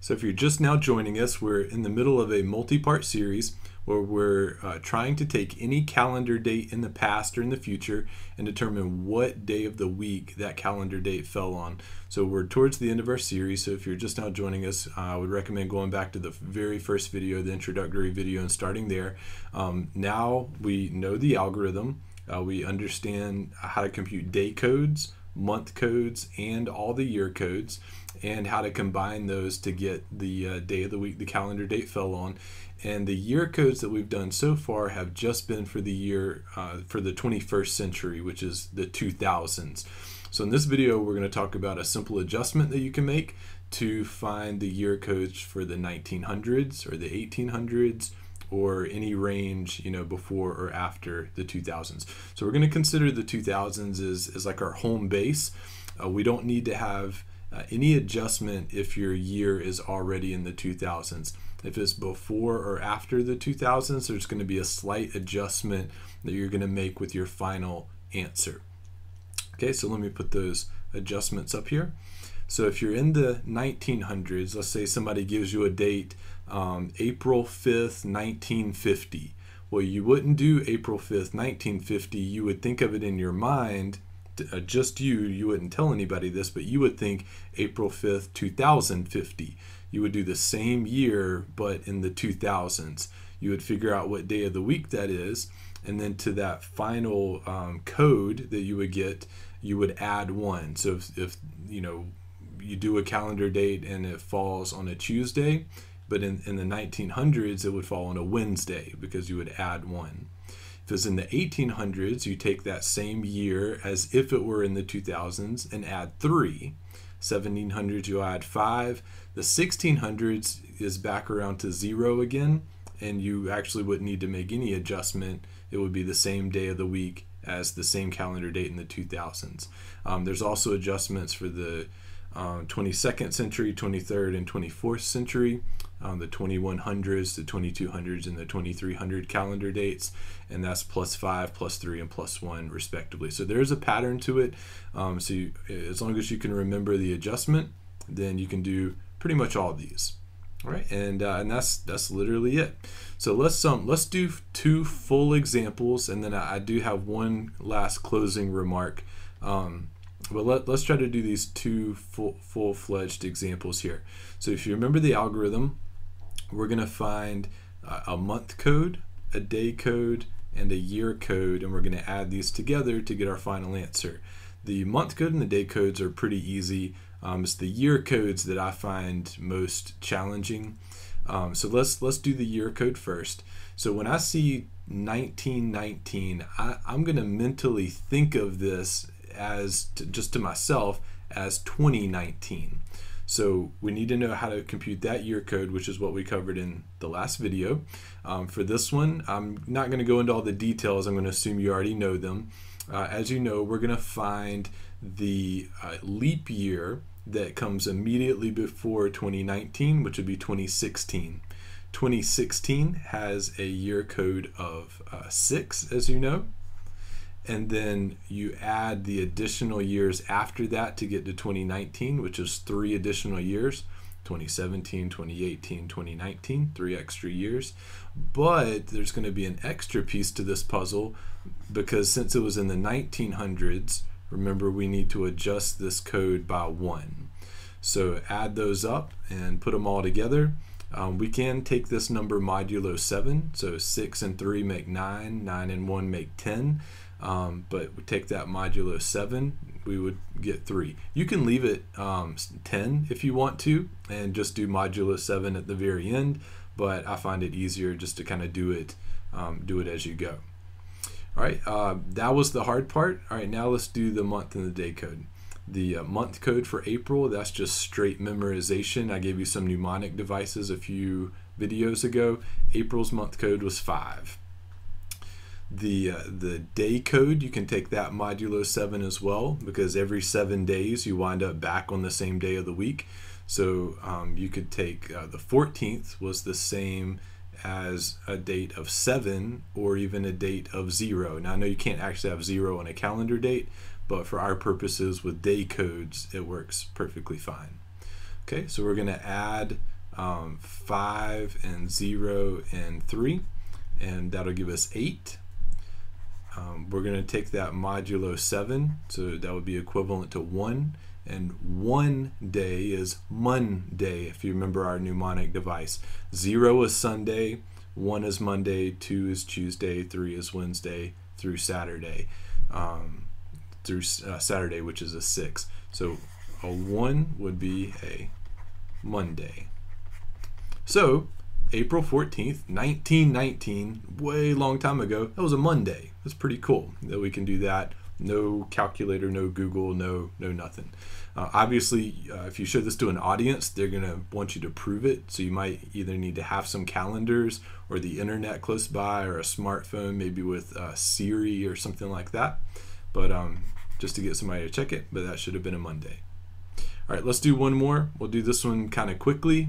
So if you're just now joining us, we're in the middle of a multi-part series where we're uh, trying to take any calendar date in the past or in the future and determine what day of the week that calendar date fell on. So we're towards the end of our series. So if you're just now joining us, uh, I would recommend going back to the very first video, the introductory video, and starting there. Um, now we know the algorithm. Uh, we understand how to compute day codes, month codes, and all the year codes and how to combine those to get the uh, day of the week the calendar date fell on. And the year codes that we've done so far have just been for the year uh, for the 21st century, which is the 2000s. So in this video, we're going to talk about a simple adjustment that you can make to find the year codes for the 1900s or the 1800s or any range you know before or after the 2000s so we're going to consider the 2000s as, as like our home base uh, we don't need to have uh, any adjustment if your year is already in the 2000s. If it's before or after the 2000s, there's going to be a slight adjustment that you're going to make with your final answer. Okay, so let me put those adjustments up here. So if you're in the 1900s, let's say somebody gives you a date, um, April 5th, 1950. Well, you wouldn't do April 5th, 1950. You would think of it in your mind uh, just you, you wouldn't tell anybody this, but you would think April 5th, 2050. You would do the same year, but in the 2000s. You would figure out what day of the week that is, and then to that final um, code that you would get, you would add one. So if, if you know you do a calendar date and it falls on a Tuesday, but in, in the 1900s it would fall on a Wednesday because you would add one. If it's in the 1800s, you take that same year as if it were in the 2000s and add three. 1700s, you add five. The 1600s is back around to zero again, and you actually wouldn't need to make any adjustment. It would be the same day of the week as the same calendar date in the 2000s. Um, there's also adjustments for the um, 22nd century, 23rd, and 24th century, um, the 2100s, the 2200s, and the 2300 calendar dates, and that's plus five, plus three, and plus one, respectively. So there's a pattern to it. Um, so you, as long as you can remember the adjustment, then you can do pretty much all these. All right, and uh, and that's that's literally it. So let's um let's do two full examples, and then I, I do have one last closing remark. Um, but let, let's try to do these two full, full-fledged examples here. So if you remember the algorithm, we're going to find a month code, a day code, and a year code, and we're going to add these together to get our final answer. The month code and the day codes are pretty easy. Um, it's the year codes that I find most challenging. Um, so let's let's do the year code first. So when I see 1919, I, I'm going to mentally think of this as to, just to myself as 2019. So we need to know how to compute that year code, which is what we covered in the last video. Um, for this one, I'm not going to go into all the details. I'm going to assume you already know them. Uh, as you know, we're going to find the uh, leap year that comes immediately before 2019, which would be 2016. 2016 has a year code of uh, 6, as you know and then you add the additional years after that to get to 2019 which is three additional years 2017 2018 2019 three extra years. But there's going to be an extra piece to this puzzle because since it was in the 1900s remember we need to adjust this code by one. So add those up and put them all together um, we can take this number modulo 7 so 6 and 3 make 9 9 and 1 make 10 um, but we take that modulo 7, we would get 3. You can leave it um, 10 if you want to and just do modulo 7 at the very end, but I find it easier just to kind of do it, um, do it as you go. All right, uh, that was the hard part. All right, now let's do the month and the day code. The uh, month code for April, that's just straight memorization. I gave you some mnemonic devices a few videos ago. April's month code was 5 the uh, the day code you can take that modulo 7 as well because every seven days you wind up back on the same day of the week so um, you could take uh, the 14th was the same as a date of 7 or even a date of 0 now i know you can't actually have 0 on a calendar date but for our purposes with day codes it works perfectly fine Okay, so we're going to add um, 5 and 0 and 3, and that'll give us 8. Um, we're going to take that modulo 7, so that would be equivalent to 1. And one day is Monday, if you remember our mnemonic device. Zero is Sunday, one is Monday, two is Tuesday, three is Wednesday through Saturday, um, through uh, Saturday, which is a six. So a one would be a Monday. So April 14th, 1919, way long time ago, that was a Monday. That's pretty cool that we can do that. No calculator, no Google, no no nothing. Uh, obviously, uh, if you show this to an audience, they're going to want you to prove it. So you might either need to have some calendars or the internet close by or a smartphone, maybe with uh, Siri or something like that. But um, just to get somebody to check it, but that should have been a Monday. All right, let's do one more. We'll do this one kind of quickly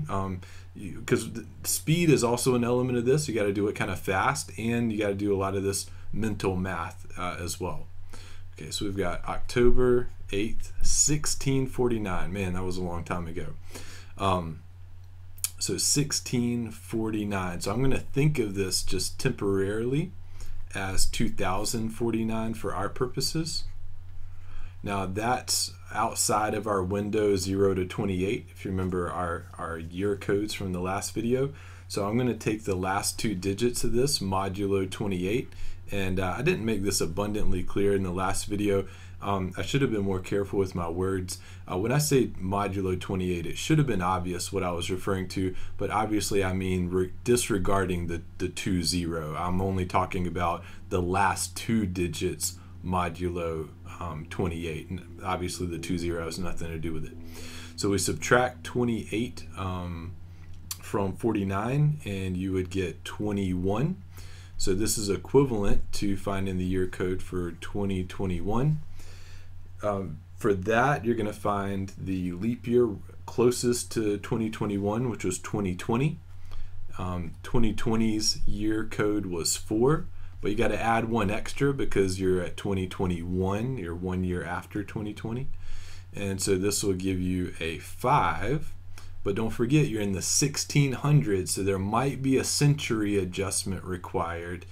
because um, speed is also an element of this. You got to do it kind of fast and you got to do a lot of this mental math uh, as well. Okay, so we've got October 8th, 1649. Man, that was a long time ago. Um, so 1649. So I'm going to think of this just temporarily as 2049 for our purposes. Now that's outside of our window 0 to 28, if you remember our, our year codes from the last video. So I'm going to take the last two digits of this, modulo 28, and uh, I didn't make this abundantly clear in the last video. Um, I should have been more careful with my words. Uh, when I say modulo 28, it should have been obvious what I was referring to, but obviously I mean disregarding the, the 2 0. I'm only talking about the last two digits modulo um, 28. And obviously the 2 0 has nothing to do with it. So we subtract 28 um, from 49 and you would get 21. So this is equivalent to finding the year code for 2021. Um, for that, you're going to find the leap year closest to 2021, which was 2020. Um, 2020's year code was 4, but you got to add one extra because you're at 2021, you're one year after 2020. And so this will give you a 5. But don't forget, you're in the 1600s, so there might be a century adjustment required.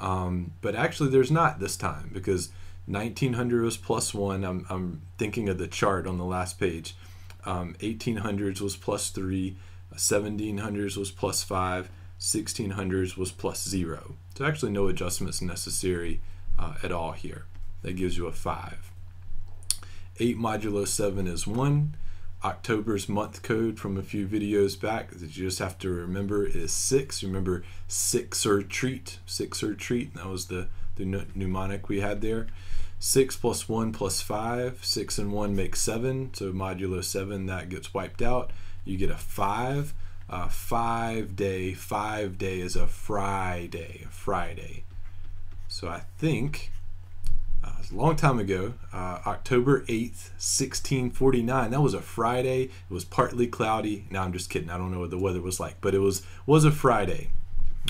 Um, but actually, there's not this time because 1900 was plus one. I'm, I'm thinking of the chart on the last page. Um, 1800s was plus three, 1700s was plus five, 1600s was plus zero. So actually, no adjustments necessary uh, at all here. That gives you a five. 8 modulo 7 is 1. October's month code from a few videos back that you just have to remember is six. Remember six or treat, six or treat. That was the, the mnemonic we had there. Six plus one plus five. Six and one makes seven. So modulo seven, that gets wiped out. You get a five. Five day, five day is a Friday, A Friday. So I think uh, a long time ago, uh, October 8th, 1649. That was a Friday. It was partly cloudy. Now I'm just kidding. I don't know what the weather was like, but it was was a Friday.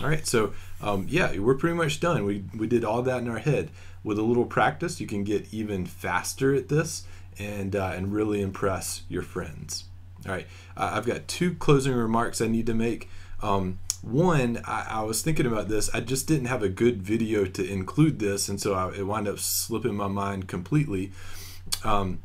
All right, so um, yeah, we're pretty much done. We, we did all that in our head. With a little practice, you can get even faster at this and, uh, and really impress your friends. All right, I've got two closing remarks I need to make. Um, one, I, I, was thinking about this. I just didn't have a good video to include this, and so I, it wound up slipping my mind completely. Um,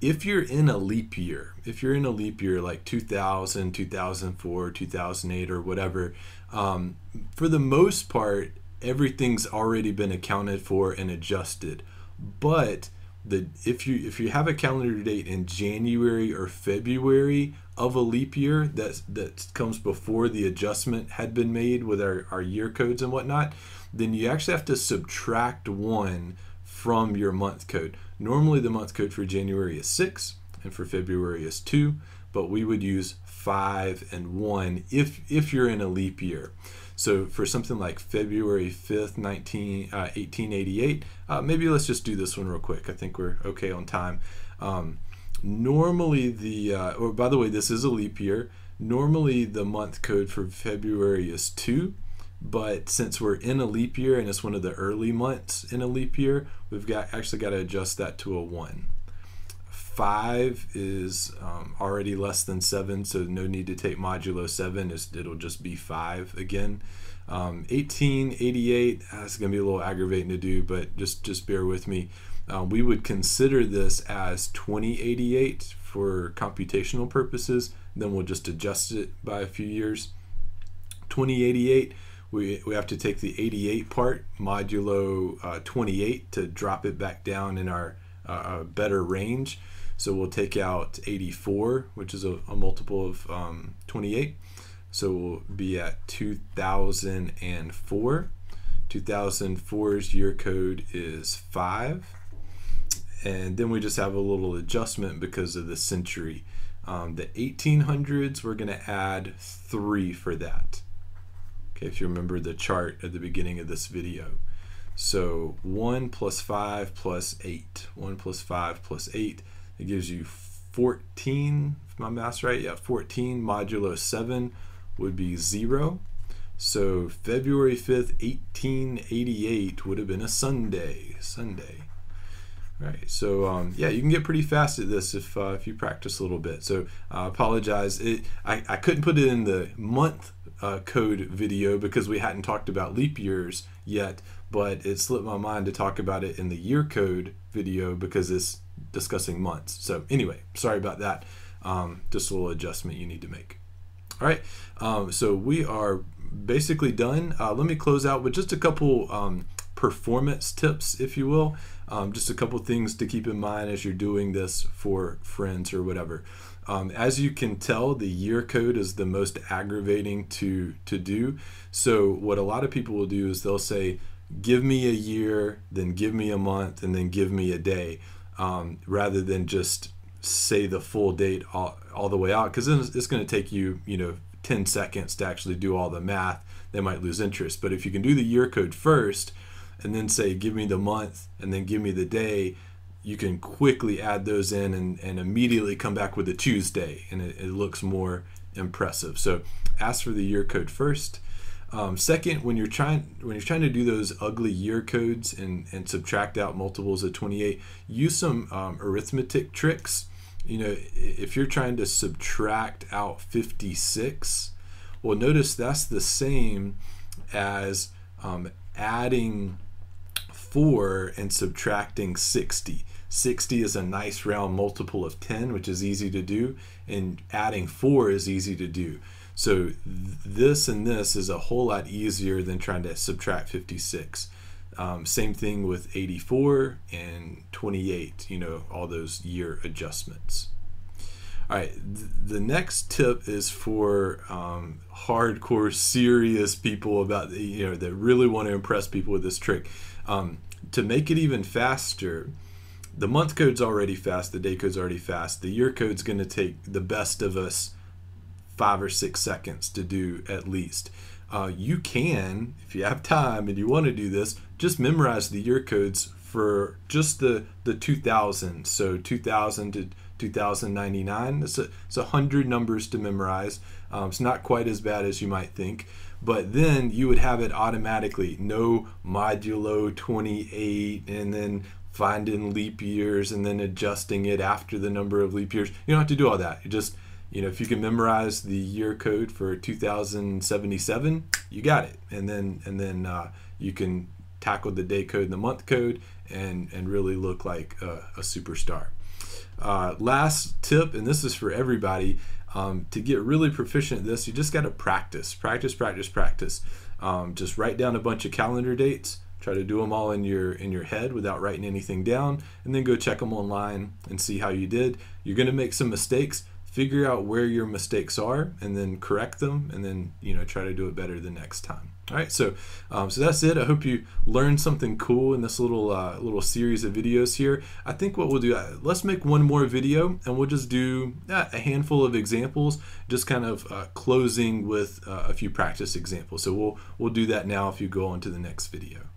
if you're in a leap year, if you're in a leap year like 2000, 2004, 2008, or whatever, um, for the most part, everything's already been accounted for and adjusted. But the if you if you have a calendar date in January or February of a leap year that that comes before the adjustment had been made with our, our year codes and whatnot, then you actually have to subtract one from your month code. Normally the month code for January is six and for February is two, but we would use five and one if if you're in a leap year. So for something like February 5th, 19, uh, 1888, uh, maybe let's just do this one real quick. I think we're okay on time. Um, Normally, the, uh, or by the way, this is a leap year. Normally, the month code for February is 2, but since we're in a leap year and it's one of the early months in a leap year, we've got actually got to adjust that to a 1. 5 is um, already less than 7, so no need to take modulo 7. it'll just be 5 again. Um, 1888, that's going to be a little aggravating to do, but just, just bear with me. Uh, we would consider this as 2088 for computational purposes. Then we'll just adjust it by a few years. 2088, we, we have to take the 88 part modulo uh, 28 to drop it back down in our uh, better range. So we'll take out 84, which is a, a multiple of um, 28. So we'll be at 2004. 2004's year code is 5. And then we just have a little adjustment because of the century. Um, the 1800s, we're going to add 3 for that. Okay, if you remember the chart at the beginning of this video. So 1 plus 5 plus 8. 1 plus 5 plus 8. It gives you 14, if my math's right. Yeah, 14 modulo 7 would be 0. So February 5th, 1888 would have been a Sunday. Sunday. Right. So um, yeah, you can get pretty fast at this if uh, if you practice a little bit. So I uh, apologize. It I, I couldn't put it in the month uh, code video because we hadn't talked about leap years yet, but it slipped my mind to talk about it in the year code video because it's discussing months. So anyway, sorry about that. Um, just a little adjustment you need to make. All right, um, so we are basically done. Uh, let me close out with just a couple um, performance tips, if you will. Um, just a couple things to keep in mind as you're doing this for friends or whatever. Um, as you can tell, the year code is the most aggravating to to do. So what a lot of people will do is they'll say, "Give me a year, then give me a month, and then give me a day," um, rather than just say the full date all, all the way out because then it's going to take you you know 10 seconds to actually do all the math they might lose interest but if you can do the year code first and then say give me the month and then give me the day you can quickly add those in and, and immediately come back with a Tuesday and it, it looks more impressive. So ask for the year code first. Um, second, when you're trying when you're trying to do those ugly year codes and, and subtract out multiples of 28, use some um, arithmetic tricks. You know, if you're trying to subtract out 56, well, notice that's the same as um, adding 4 and subtracting 60. 60 is a nice round multiple of 10, which is easy to do, and adding 4 is easy to do. So th this and this is a whole lot easier than trying to subtract 56. Um, same thing with 84 and 28, you know, all those year adjustments. All right, th the next tip is for um, hardcore, serious people about, you know, that really want to impress people with this trick. Um, to make it even faster, the month code's already fast, the day code's already fast. The year code's going to take the best of us five or six seconds to do at least. Uh, you can, if you have time and you want to do this, just memorize the year codes for just the the 2000. So 2000 to 2099. It's a, it's a hundred numbers to memorize. Um, it's not quite as bad as you might think but then you would have it automatically no modulo 28 and then finding leap years and then adjusting it after the number of leap years you don't have to do all that you just you know if you can memorize the year code for 2077 you got it and then and then uh, you can tackle the day code and the month code and and really look like a, a superstar uh, last tip and this is for everybody um, to get really proficient at this, you just got to practice, practice, practice, practice. Um, just write down a bunch of calendar dates. Try to do them all in your in your head without writing anything down, and then go check them online and see how you did. You're going to make some mistakes figure out where your mistakes are and then correct them and then you know try to do it better the next time. All right so um, so that's it. I hope you learned something cool in this little uh, little series of videos here. I think what we'll do uh, let's make one more video and we'll just do uh, a handful of examples just kind of uh, closing with uh, a few practice examples. So we'll we'll do that now if you go on to the next video